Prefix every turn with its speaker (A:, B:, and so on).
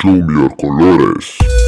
A: Slumbior Colores.